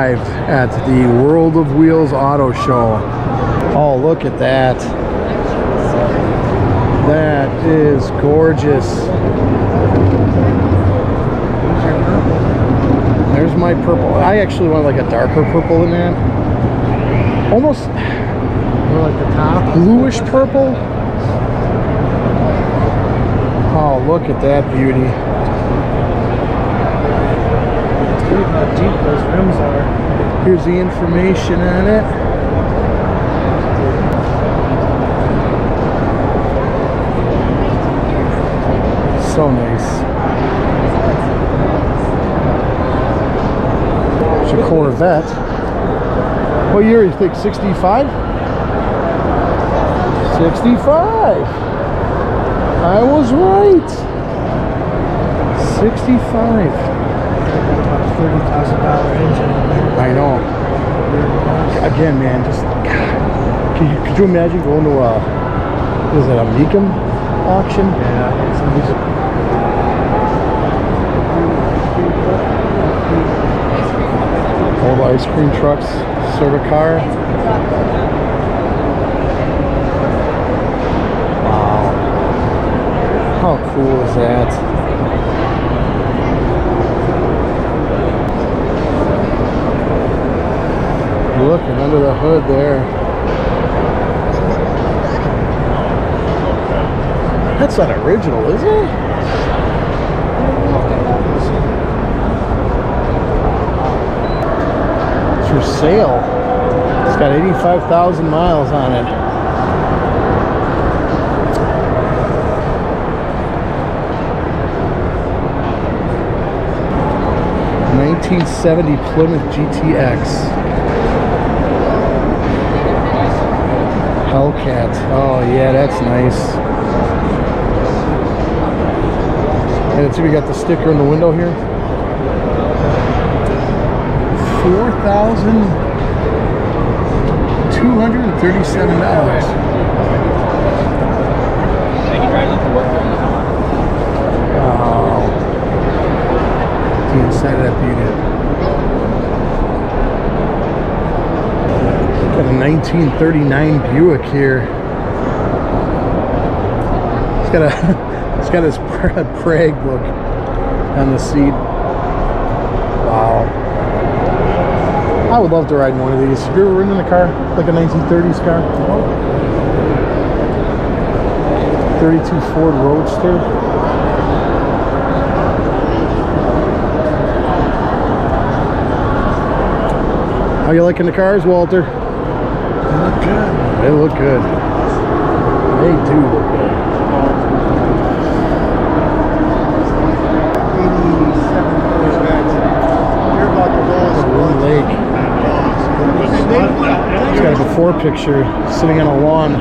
Arrived at the World of Wheels Auto Show. Oh, look at that. That is gorgeous. There's my purple. I actually want like a darker purple in that. Almost like the top. bluish purple. Oh, look at that beauty. Deep those rims are. Here's the information on it. So nice. It's a Corvette. What year you think? 65? 65. I was right. 65. Thirty thousand dollar engine. I know. Again, man, just God, could you, could you imagine going to a is it a Mecum auction? Yeah, it's amazing. Old ice cream trucks, sort of car. Wow. How cool is that? Looking under the hood there. That's not original, is it? It's for sale. It's got 85,000 miles on it. Nineteen seventy Plymouth GTX. Hellcat. Oh yeah, that's nice. And see, we got the sticker in the window here. Four thousand two hundred and thirty-seven dollars. Wow. The inside of that beauty. Got a 1939 Buick here. It's got a, it's got his Prague look on the seat. Wow. I would love to ride one of these. Have you ever ridden in a car like a 1930s car? 32 Ford Roadster. How you liking the cars, Walter? They look good. They look good. They do look good. Lake. It's got a before picture sitting on a lawn.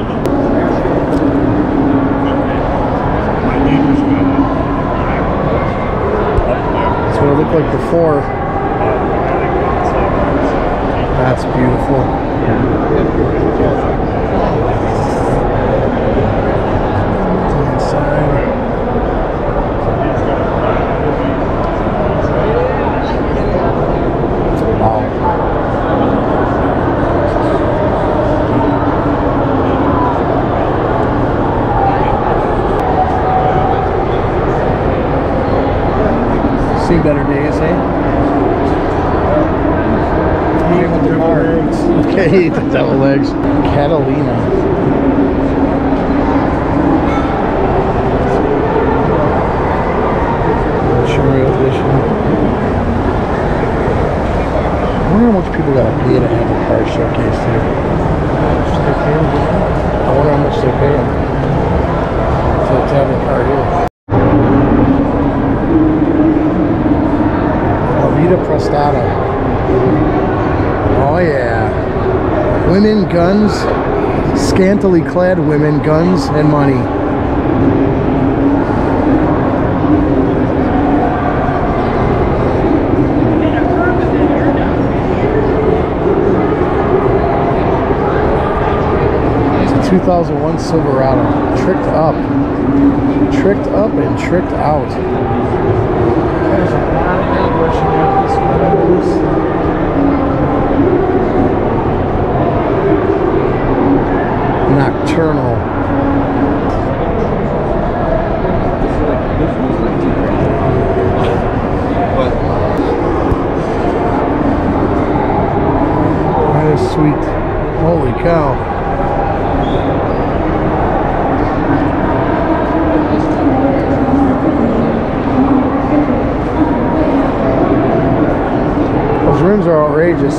That's what it looked like before. That's beautiful. The inside. Wow. Seen better days, eh? Hey, with the car. The devil legs. Catalina. Cherry edition. I wonder how much people gotta pay to have a car showcased here. I wonder how much they're paying to, to have the car here. La Vida Prestata. Oh yeah. Women, guns, scantily clad women, guns, and money. It's a 2001 Silverado. Tricked up. Tricked up and tricked out. There's a lot of airbrushing out this one. Eternal. But That is sweet. Holy cow. Those rims are outrageous.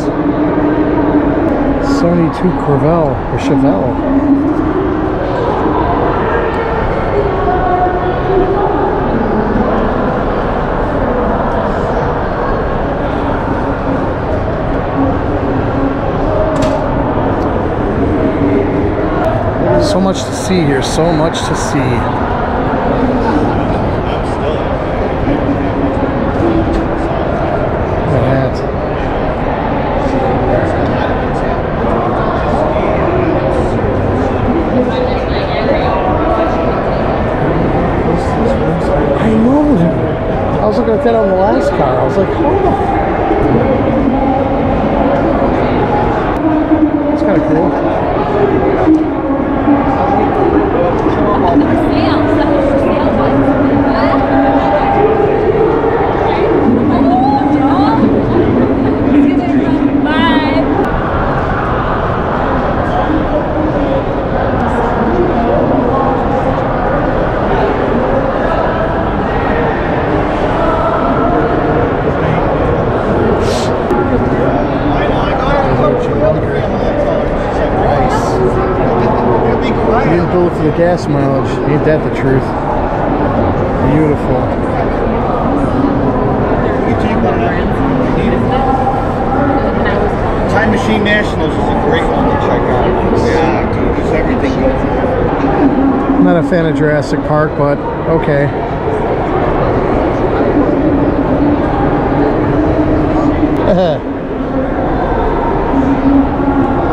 Sony 2 Corvette or Chevelle. So much to see here, so much to see. I know. I was looking at that on the last car. I was like, how the It's kind of cool. Bye. I know, I got her to put her up three on the color. She said, Nice. You'll be You quiet. didn't build it for the gas mileage. Ain't that the truth? Beautiful. You take one of them. You need it. Time Machine Nationals is a great one to check out. Yeah, dude, everything. I'm not a fan of Jurassic Park, but okay.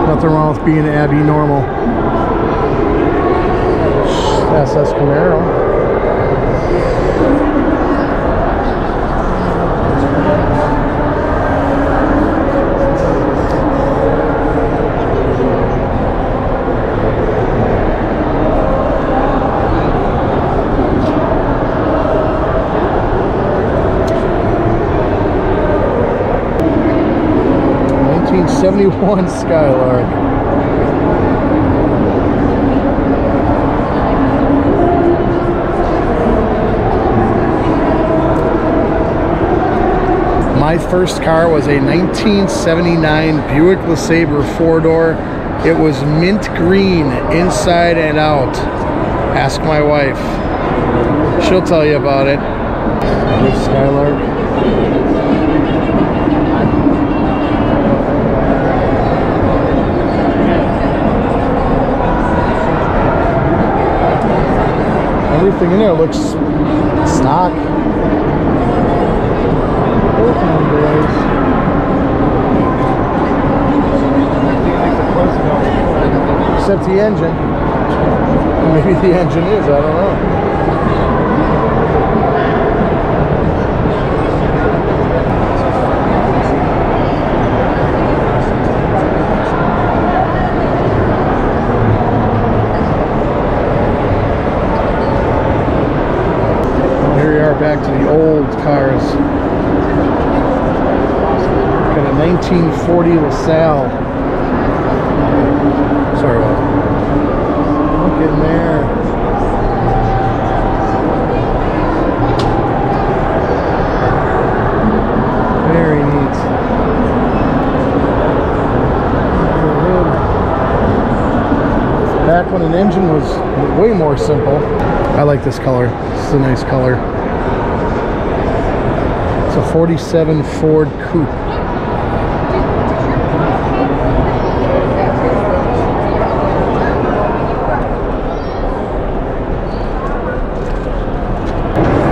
Nothing wrong with being Abby normal. SS Camaro. Nineteen seventy-one Skylark. My first car was a 1979 Buick LeSabre four-door. It was mint green inside and out. Ask my wife. She'll tell you about it. This Skylark. Everything in there looks stock. Except the engine. Maybe the engine is, I don't know. Here we are back to the old cars. Got a 1940 LaSalle. Sorry about that. Look in there. Very neat. Back when an engine was way more simple. I like this color. This is a nice color. It's a 47 Ford Coupe.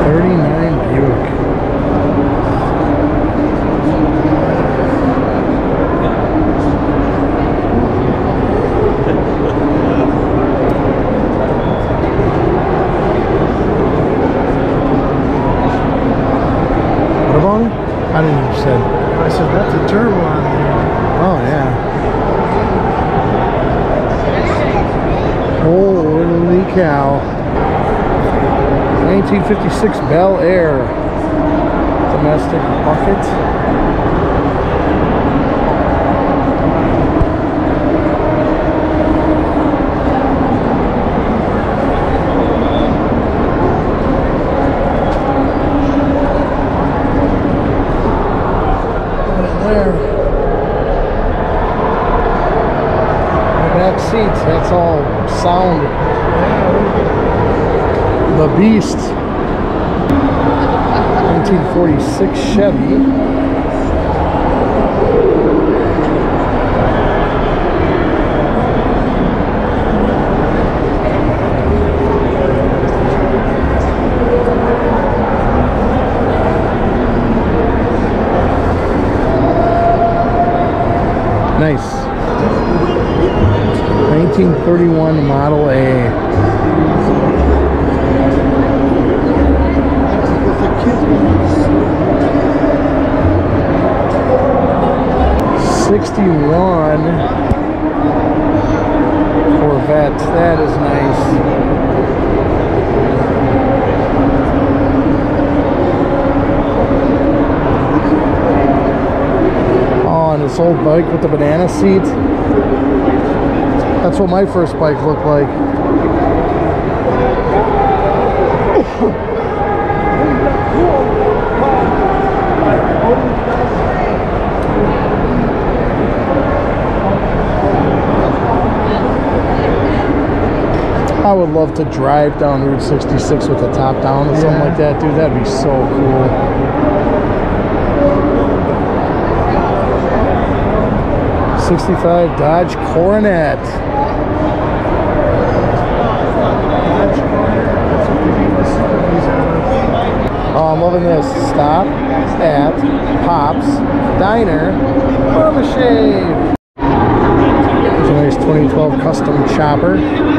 Thirty-nine Buick. What about it? I didn't even said. I said, that's a turbo on there. Oh yeah. cow. 1956 Bel Air domestic bucket. Seats, that's all sound. The Beast. 1946 Chevy. Nice. 1931 Model A. Sixty-one Corvette. That is nice. Oh, this old bike with the banana seat. That's what my first bike looked like. I would love to drive down Route 66 with the top down or something like that, dude. That'd be so cool. 65 Dodge Coronet. Oh, I'm loving this. Stop at Pops Diner Barber Shave. It's a nice 2012 custom chopper.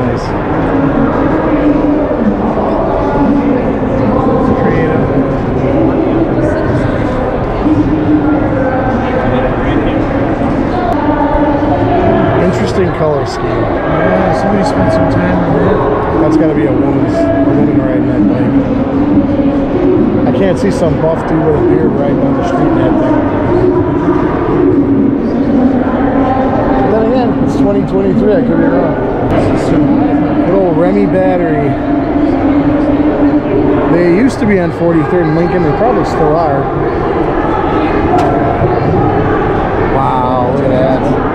That's nice. Interesting color scheme. Yeah, somebody spent some time on that. That's got to be a woman's a woman riding that bike. I can't see some buff dude with a beard riding down the street in that thing. But then again, it's 2023. I could be wrong. Old Remy battery. They used to be on 43rd and Lincoln. They probably still are. Wow, look at that.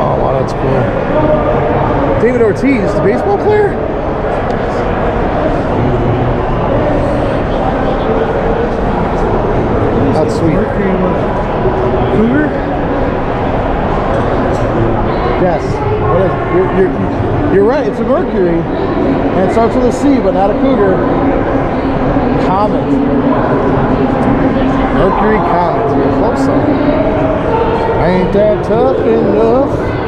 Oh, wow, that's cool. David Ortiz, the baseball player? That's sweet. Cougar? Yes. What is? You're, you're, you're right. It's a Mercury. And it starts with a C, but not a Cougar. Comet. Mercury Comet. You're close though. Ain't that tough enough?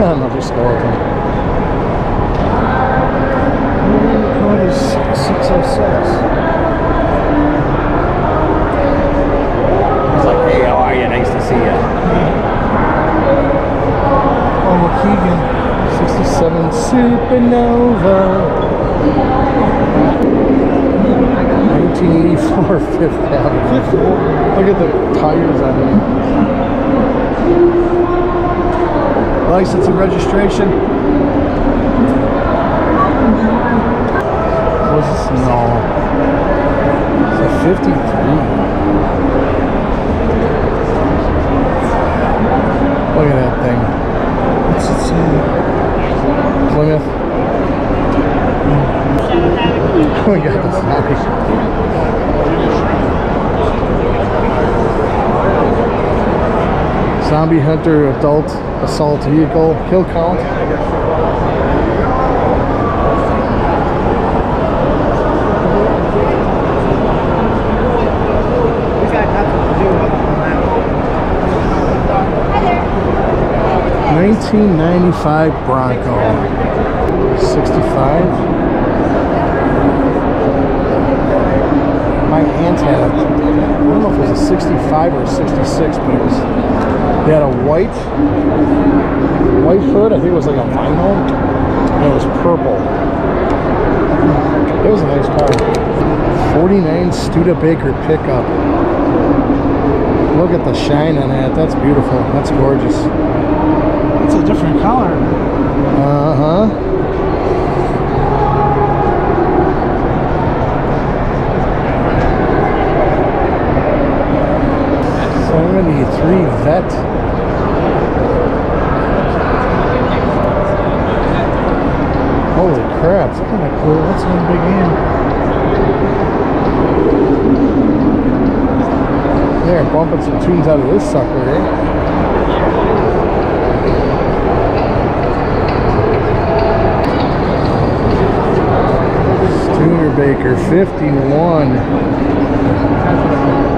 Another skeleton. Code is 606. It's like, hey, how are you? Nice to see you. Oh, Keegan. 67 Supernova. 1984 Fifth Avenue. Look at the tires on there. License and registration. Was this? No. It's a 53. Look at that thing. What's it say? Plymouth. Oh, we got this zombie. Hunter Adult Assault Vehicle. Kill count. We got nothing to do with that. 1995 Bronco. 65. My aunt had I don't know if it was a 65 or a 66, but it was, they had a white, white hood. I think it was like a vinyl. And it was purple. It was a nice car. 49 Studebaker pickup. Look at the shine on that. That's beautiful. That's gorgeous. It's a different color. Uh-huh. 73 Vette. Holy crap, that's kind of cool. That's one big hand. They're bumping some tunes out of this sucker, eh? Baker, 51.